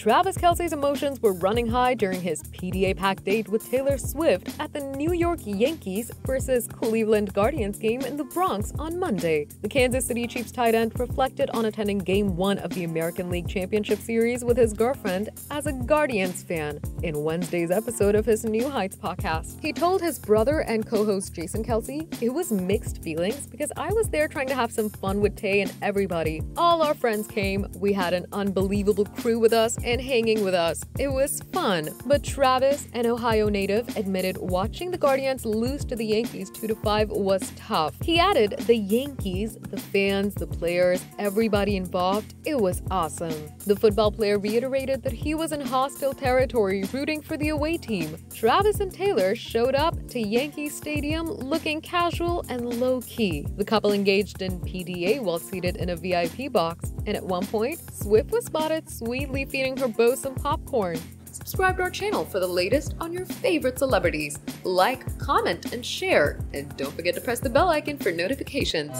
Travis Kelce's emotions were running high during his PDA packed date with Taylor Swift at the New York Yankees versus Cleveland Guardians game in the Bronx on Monday. The Kansas City Chiefs tight end reflected on attending Game 1 of the American League Championship Series with his girlfriend as a Guardians fan in Wednesday's episode of his New Heights podcast. He told his brother and co host Jason Kelsey, It was mixed feelings because I was there trying to have some fun with Tay and everybody. All our friends came, we had an unbelievable crew with us hanging with us. It was fun. But Travis, an Ohio native, admitted watching the Guardians lose to the Yankees 2 5 was tough. He added, The Yankees, the fans, the players, everybody involved, it was awesome. The football player reiterated that he was in hostile territory rooting for the away team. Travis and Taylor showed up to Yankee Stadium looking casual and low key. The couple engaged in PDA while seated in a VIP box, and at one point, Swift was spotted sweetly feeding her beau some popcorn. Subscribe to our channel for the latest on your favorite celebrities. Like, comment, and share. And don't forget to press the bell icon for notifications.